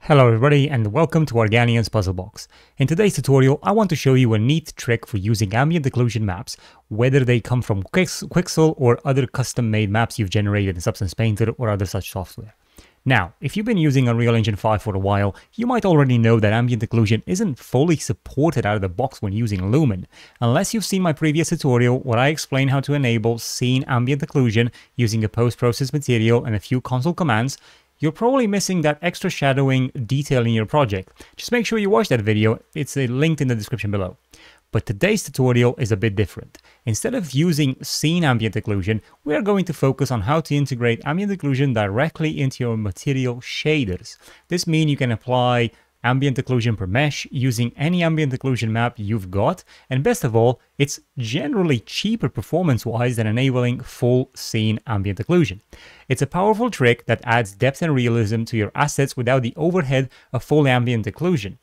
Hello everybody and welcome to Arghanion's Puzzle Box. In today's tutorial I want to show you a neat trick for using ambient occlusion maps, whether they come from Quixel or other custom made maps you've generated in Substance Painter or other such software. Now, if you've been using Unreal Engine 5 for a while, you might already know that ambient occlusion isn't fully supported out of the box when using Lumen, unless you've seen my previous tutorial where I explain how to enable scene ambient occlusion using a post-process material and a few console commands, you're probably missing that extra shadowing detail in your project. Just make sure you watch that video, it's uh, linked in the description below. But today's tutorial is a bit different. Instead of using scene ambient occlusion, we are going to focus on how to integrate ambient occlusion directly into your material shaders. This means you can apply ambient occlusion per mesh using any ambient occlusion map you've got, and best of all, it's generally cheaper performance-wise than enabling full scene ambient occlusion. It's a powerful trick that adds depth and realism to your assets without the overhead of full ambient occlusion.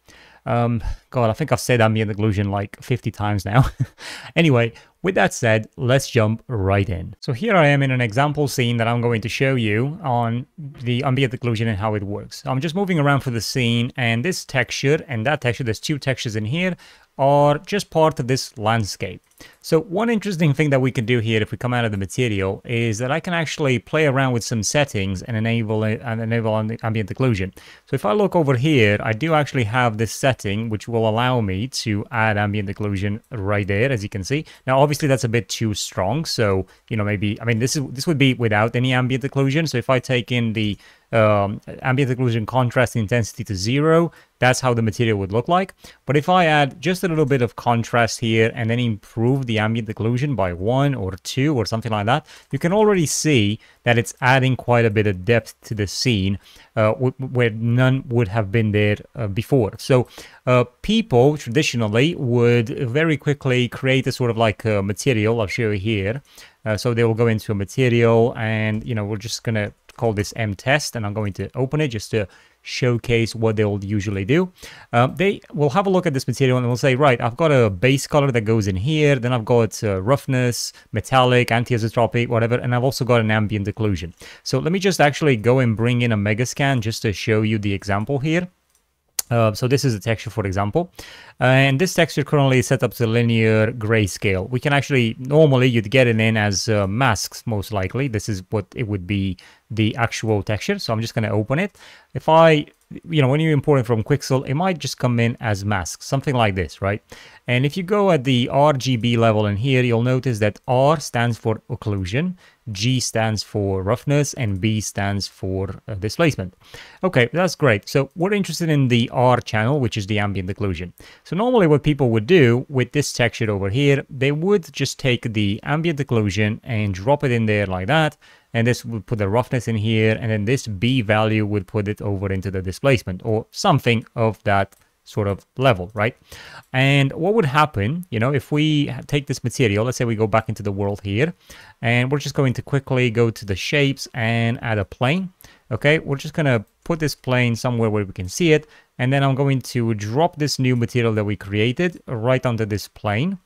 Um, God, I think I've said ambient occlusion like 50 times now. anyway, with that said, let's jump right in. So here I am in an example scene that I'm going to show you on the ambient occlusion and how it works. I'm just moving around for the scene and this texture and that texture, there's two textures in here, are just part of this landscape. So one interesting thing that we can do here if we come out of the material is that I can actually play around with some settings and enable and enable ambient occlusion. So if I look over here, I do actually have this setting which will allow me to add ambient occlusion right there as you can see. Now obviously that's a bit too strong. So you know maybe I mean this is this would be without any ambient occlusion. So if I take in the um, ambient occlusion contrast intensity to zero, that's how the material would look like. But if I add just a little bit of contrast here and then improve the ambient occlusion by one or two or something like that, you can already see that it's adding quite a bit of depth to the scene uh, where none would have been there uh, before. So uh, people traditionally would very quickly create a sort of like material, I'll show you here. Uh, so they will go into a material and, you know, we're just going to call this M test and I'm going to open it just to showcase what they'll usually do. Um, they will have a look at this material and will say, right, I've got a base color that goes in here, then I've got uh, roughness, metallic, anisotropic, whatever, and I've also got an ambient occlusion. So let me just actually go and bring in a Megascan just to show you the example here. Uh, so this is a texture, for example, and this texture currently is set up to linear grayscale. We can actually, normally you'd get it in as uh, masks, most likely. This is what it would be the actual texture. So I'm just going to open it. If I, you know, when you import it from Quixel, it might just come in as masks, something like this, right? And if you go at the RGB level in here, you'll notice that R stands for occlusion, G stands for roughness, and B stands for uh, displacement. Okay, that's great. So we're interested in the R channel, which is the ambient occlusion. So normally what people would do with this texture over here, they would just take the ambient occlusion and drop it in there like that, and this would put the roughness in here, and then this B value would put it over into the displacement, or something of that sort of level, right? And what would happen, you know, if we take this material, let's say we go back into the world here, and we're just going to quickly go to the shapes and add a plane. Okay, we're just going to put this plane somewhere where we can see it, and then I'm going to drop this new material that we created right onto this plane.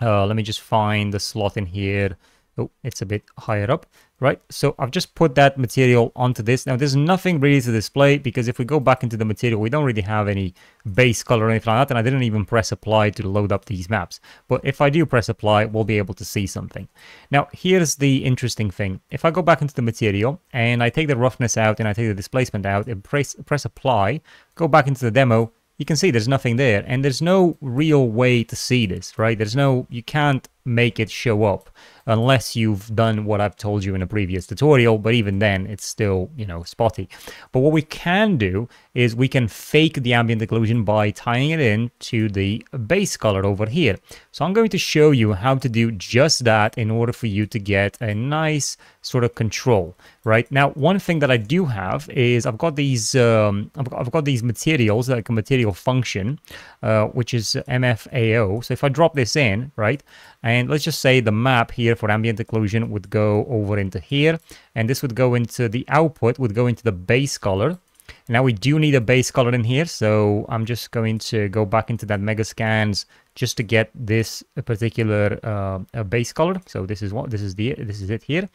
Uh, let me just find the slot in here Oh, it's a bit higher up, right? So I've just put that material onto this. Now there's nothing really to display because if we go back into the material, we don't really have any base color or anything like that. And I didn't even press apply to load up these maps. But if I do press apply, we'll be able to see something. Now here's the interesting thing. If I go back into the material and I take the roughness out and I take the displacement out and press, press apply, go back into the demo, you can see there's nothing there and there's no real way to see this, right? There's no, you can't make it show up unless you've done what I've told you in a previous tutorial, but even then it's still, you know, spotty. But what we can do is we can fake the ambient occlusion by tying it in to the base color over here. So I'm going to show you how to do just that in order for you to get a nice sort of control, right? Now, one thing that I do have is I've got these, um, I've, got, these materials, like a material function, uh, which is MFAO. So if I drop this in, right, and let's just say the map here for ambient occlusion would go over into here, and this would go into the output, would go into the base color, Now we do need a base color in here, so I'm just going to go back into that mega scans just to get this particular uh, base color. So this is what this is the this is it here,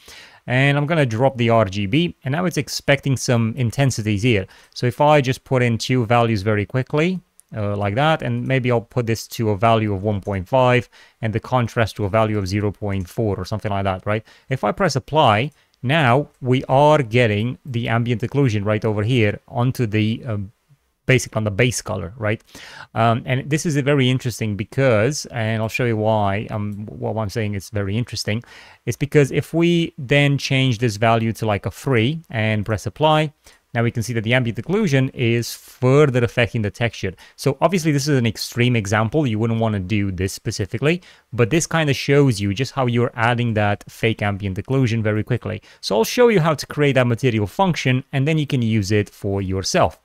and I'm gonna drop the RGB, and now it's expecting some intensities here. So if I just put in two values very quickly, uh, like that. And maybe I'll put this to a value of 1.5 and the contrast to a value of 0.4 or something like that right? If I press apply now we are getting the ambient occlusion right over here onto the um, basic on the base color right? Um, and this is very interesting because and I'll show you why um what I'm saying is very interesting it's because if we then change this value to like a 3 and press apply now we can see that the ambient occlusion is further affecting the texture. So obviously this is an extreme example. You wouldn't want to do this specifically, but this kind of shows you just how you're adding that fake ambient occlusion very quickly. So I'll show you how to create that material function and then you can use it for yourself.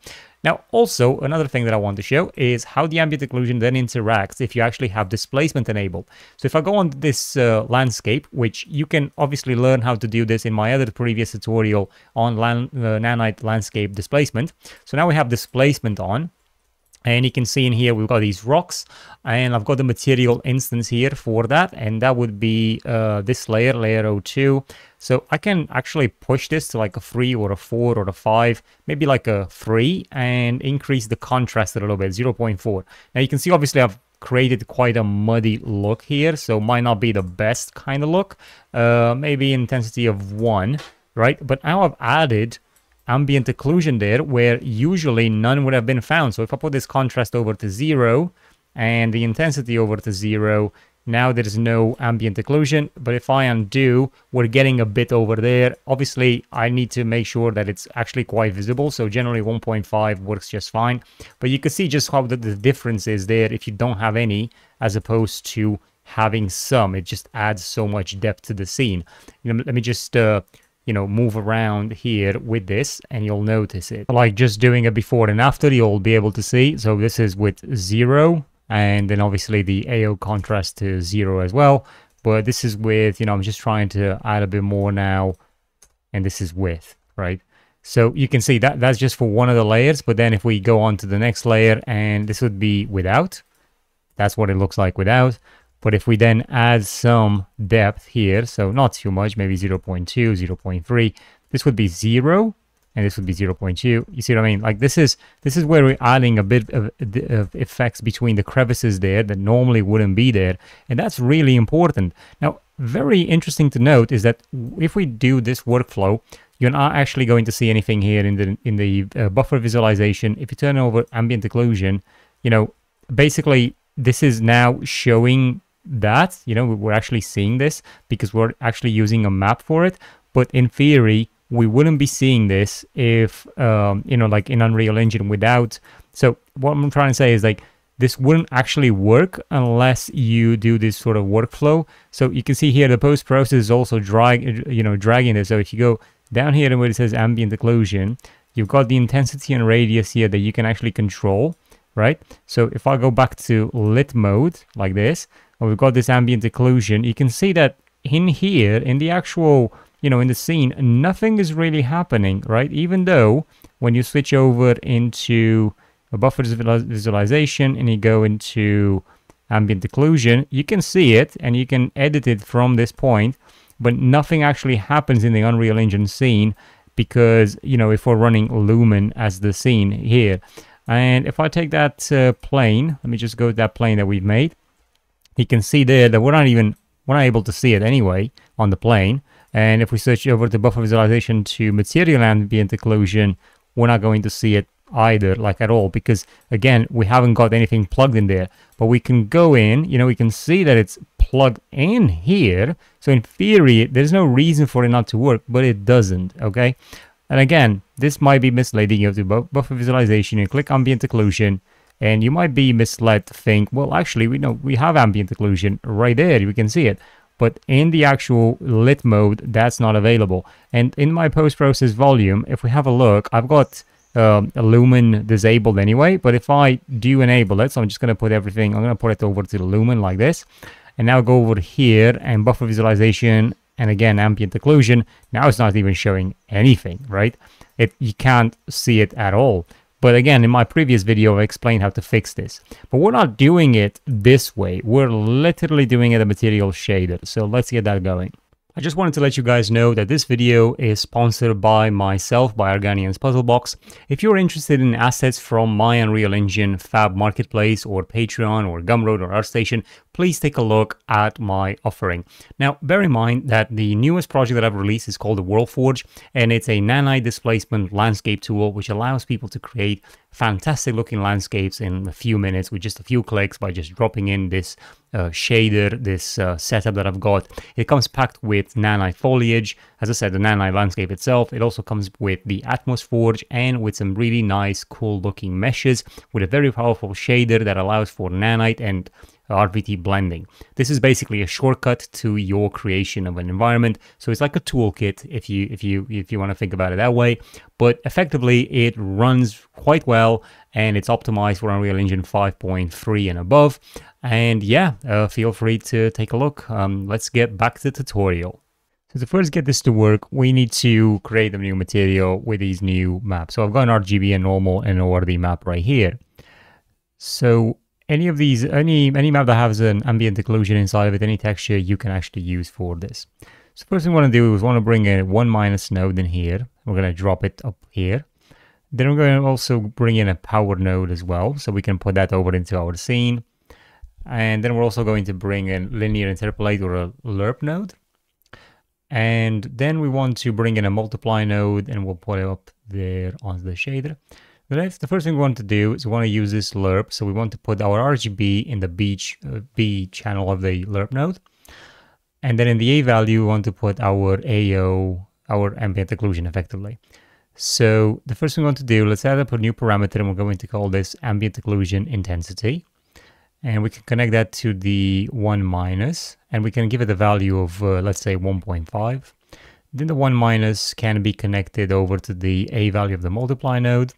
Now, also, another thing that I want to show is how the ambient occlusion then interacts if you actually have displacement enabled. So if I go on this uh, landscape, which you can obviously learn how to do this in my other previous tutorial on uh, nanite landscape displacement. So now we have displacement on. And you can see in here, we've got these rocks and I've got the material instance here for that. And that would be uh, this layer, layer 02. So I can actually push this to like a 3 or a 4 or a 5, maybe like a 3 and increase the contrast a little bit, 0.4. Now you can see obviously I've created quite a muddy look here, so might not be the best kind of look. Uh, maybe intensity of 1, right? But now I've added ambient occlusion there where usually none would have been found. So if I put this contrast over to 0 and the intensity over to 0, now there is no ambient occlusion, but if I undo, we're getting a bit over there. Obviously, I need to make sure that it's actually quite visible. So generally 1.5 works just fine. But you can see just how the, the difference is there if you don't have any, as opposed to having some. It just adds so much depth to the scene. Let me just... Uh, you know, move around here with this and you'll notice it. Like just doing a before and after, you'll be able to see. So this is with zero and then obviously the AO contrast to zero as well. But this is with, you know, I'm just trying to add a bit more now, and this is with, right? So you can see that that's just for one of the layers, but then if we go on to the next layer, and this would be without, that's what it looks like without. But if we then add some depth here, so not too much, maybe 0 0.2, 0 0.3, this would be zero, and this would be 0.2 you see what i mean? Like this is this is where we're adding a bit of, of, effects between the crevices there that normally wouldn't be there and that's really important. Now very interesting to note is that if we do this workflow you're not actually going to see anything here in the in the uh, buffer visualization. If you turn over ambient occlusion you know basically this is now showing that you know we're actually seeing this because we're actually using a map for it. But in theory we wouldn't be seeing this if um, you know like in unreal engine without. So what i'm trying to say is like this wouldn't actually work unless you do this sort of workflow. So you can see here the post process is also drag you know dragging this. So if you go down here where it says ambient occlusion you've got the intensity and radius here that you can actually control right? So if i go back to lit mode like this and we've got this ambient occlusion you can see that in here in the actual you know, in the scene, nothing is really happening, right? Even though when you switch over into a buffer visualization and you go into ambient occlusion, you can see it and you can edit it from this point, but nothing actually happens in the Unreal Engine scene because, you know, if we're running Lumen as the scene here. And if I take that uh, plane, let me just go to that plane that we've made. You can see there that we're not even, we're not able to see it anyway on the plane. And if we switch over to buffer visualization to material and ambient occlusion, we're not going to see it either, like at all, because again, we haven't got anything plugged in there. But we can go in, you know, we can see that it's plugged in here. So in theory, there's no reason for it not to work, but it doesn't, okay? And again, this might be misleading. You have to buffer visualization, you click ambient occlusion, and you might be misled to think, well, actually, we know we have ambient occlusion right there. We can see it but in the actual lit mode, that's not available. And in my post-process volume, if we have a look, I've got um, Lumen disabled anyway, but if I do enable it, so I'm just going to put everything, I'm going to put it over to the Lumen like this, and now go over here and buffer visualization and again ambient occlusion, now it's not even showing anything, right? It You can't see it at all. But again, in my previous video, I explained how to fix this. But we're not doing it this way. We're literally doing it a material shader. So let's get that going. I just wanted to let you guys know that this video is sponsored by myself, by Arghanion's Puzzle Box. If you're interested in assets from my Unreal Engine Fab Marketplace or Patreon or Gumroad or ArtStation, please take a look at my offering. Now, bear in mind that the newest project that I've released is called the World Forge, and it's a nanite displacement landscape tool which allows people to create fantastic looking landscapes in a few minutes with just a few clicks by just dropping in this uh, shader, this uh, setup that I've got. It comes packed with nanite foliage, as I said, the nanite landscape itself. It also comes with the Atmos Forge and with some really nice, cool looking meshes with a very powerful shader that allows for nanite and RVT blending. This is basically a shortcut to your creation of an environment. So it's like a toolkit if you if you if you want to think about it that way. But effectively it runs quite well and it's optimized for Unreal Engine 5.3 and above. And yeah, uh, feel free to take a look. Um, let's get back to the tutorial. So to first get this to work, we need to create a new material with these new maps. So I've got an RGB and normal and ORD map right here. So any of these, any, any map that has an ambient occlusion inside of it, any texture you can actually use for this. So first thing we want to do is want to bring in a 1 minus node in here. We're going to drop it up here. Then we're going to also bring in a power node as well, so we can put that over into our scene. And then we're also going to bring in linear interpolate or a lerp node. And then we want to bring in a multiply node and we'll put it up there on the shader. The, next, the first thing we want to do is we want to use this lerp. So we want to put our RGB in the B, uh, B channel of the lerp node. And then in the A value, we want to put our AO, our ambient occlusion effectively. So the first thing we want to do, let's add up a new parameter and we're going to call this ambient occlusion intensity. And we can connect that to the 1 minus, and we can give it a value of, uh, let's say, 1.5. Then the 1 minus can be connected over to the A value of the multiply node.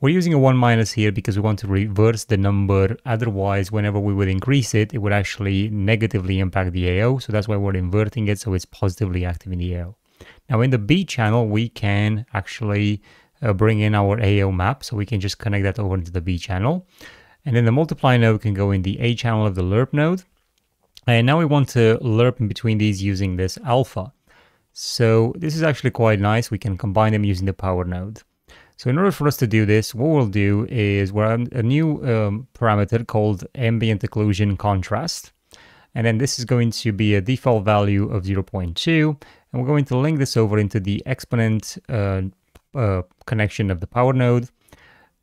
We're using a 1 minus here because we want to reverse the number. Otherwise, whenever we would increase it, it would actually negatively impact the AO. So that's why we're inverting it so it's positively active in the AO. Now in the B channel, we can actually uh, bring in our AO map. So we can just connect that over into the B channel. And then the multiply node can go in the A channel of the lerp node. And now we want to lerp in between these using this alpha. So this is actually quite nice. We can combine them using the power node. So in order for us to do this, what we'll do is we're a new um, parameter called ambient occlusion contrast. And then this is going to be a default value of 0.2. And we're going to link this over into the exponent uh, uh, connection of the power node.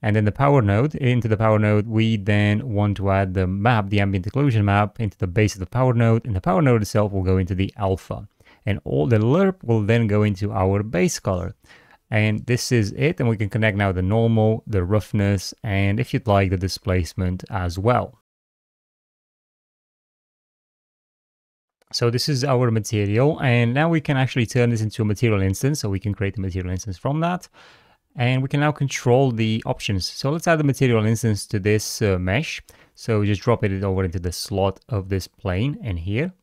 And then the power node, into the power node, we then want to add the map, the ambient occlusion map, into the base of the power node. And the power node itself will go into the alpha. And all the lerp will then go into our base color. And this is it. And we can connect now the normal, the roughness, and if you'd like the displacement as well. So this is our material and now we can actually turn this into a material instance. So we can create a material instance from that and we can now control the options. So let's add the material instance to this uh, mesh. So we just drop it over into the slot of this plane and here.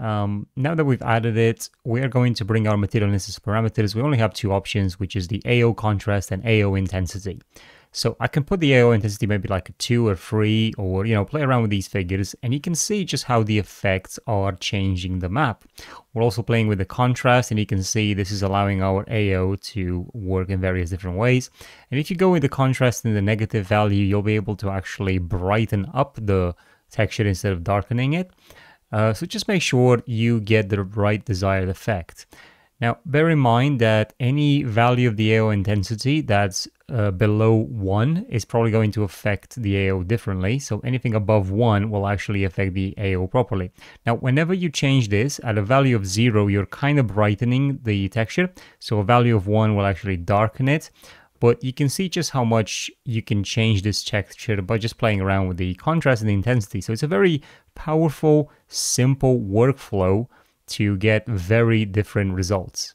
Um, now that we've added it, we are going to bring our material instance parameters. We only have two options, which is the AO contrast and AO intensity. So I can put the AO intensity maybe like a 2 or 3 or, you know, play around with these figures and you can see just how the effects are changing the map. We're also playing with the contrast and you can see this is allowing our AO to work in various different ways. And if you go with the contrast in the negative value, you'll be able to actually brighten up the texture instead of darkening it. Uh, so just make sure you get the right desired effect. Now, bear in mind that any value of the AO intensity that's uh, below 1 is probably going to affect the AO differently. So anything above 1 will actually affect the AO properly. Now, whenever you change this at a value of 0, you're kind of brightening the texture. So a value of 1 will actually darken it. But you can see just how much you can change this texture by just playing around with the contrast and the intensity. So it's a very powerful, simple workflow to get very different results.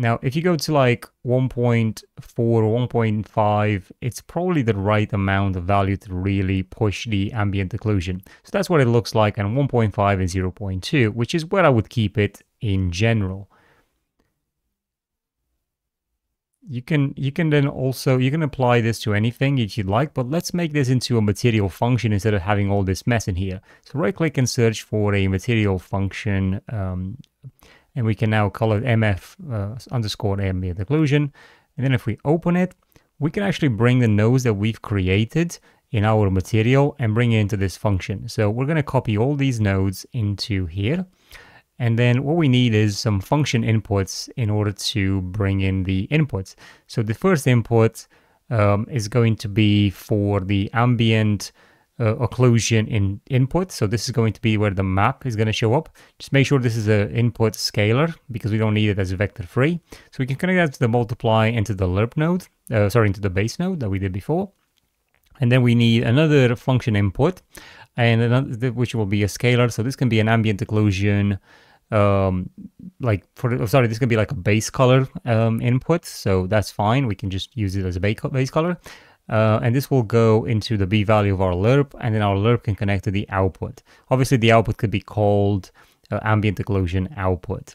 Now, if you go to like 1.4 or 1.5, it's probably the right amount of value to really push the ambient occlusion. So that's what it looks like on 1.5 and 0.2, which is where I would keep it in general. You can you can then also you can apply this to anything if you'd like, but let's make this into a material function instead of having all this mess in here. So right click and search for a material function um, and we can now call it mf uh, underscore ambient occlusion. And then if we open it, we can actually bring the nodes that we've created in our material and bring it into this function. So we're going to copy all these nodes into here. And then what we need is some function inputs in order to bring in the inputs. So the first input um, is going to be for the ambient uh, occlusion in input. So this is going to be where the map is going to show up. Just make sure this is an input scalar because we don't need it as vector 3. So we can connect that to the multiply into the lerp node, uh, sorry, into the base node that we did before. And then we need another function input and another, which will be a scalar. So this can be an ambient occlusion, um, like for, oh, sorry, this can be like a base color um, input. So that's fine. We can just use it as a base color. Uh, and this will go into the B value of our lerp, and then our lerp can connect to the output. Obviously, the output could be called uh, ambient occlusion output.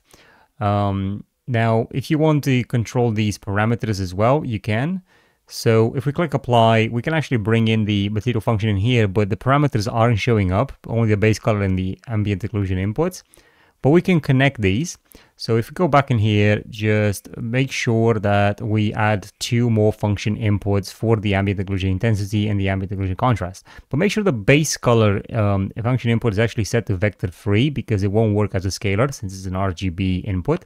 Um, now, if you want to control these parameters as well, you can. So if we click apply, we can actually bring in the material function in here, but the parameters aren't showing up, only the base color and the ambient occlusion inputs but we can connect these. So if we go back in here, just make sure that we add two more function inputs for the ambient occlusion intensity and the ambient occlusion contrast. But make sure the base color um, function input is actually set to vector 3 because it won't work as a scalar since it's an RGB input.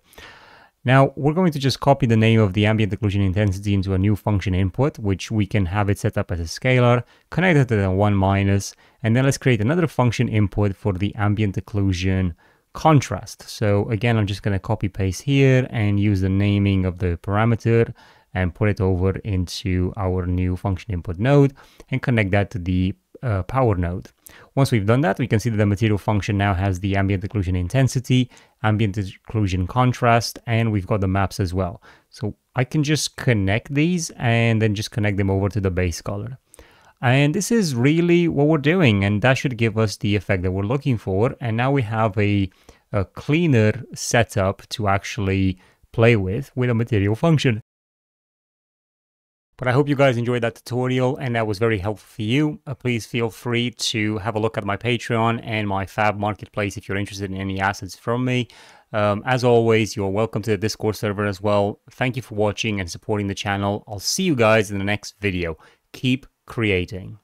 Now we're going to just copy the name of the ambient occlusion intensity into a new function input, which we can have it set up as a scalar, connect it to the one minus, and then let's create another function input for the ambient occlusion contrast. So again, I'm just going to copy paste here and use the naming of the parameter and put it over into our new function input node and connect that to the uh, power node. Once we've done that, we can see that the material function now has the ambient occlusion intensity, ambient occlusion contrast, and we've got the maps as well. So I can just connect these and then just connect them over to the base color. And this is really what we're doing, and that should give us the effect that we're looking for. And now we have a, a cleaner setup to actually play with with a material function. But I hope you guys enjoyed that tutorial and that was very helpful for you. Uh, please feel free to have a look at my Patreon and my Fab Marketplace if you're interested in any assets from me. Um, as always, you're welcome to the Discord server as well. Thank you for watching and supporting the channel. I'll see you guys in the next video. Keep creating.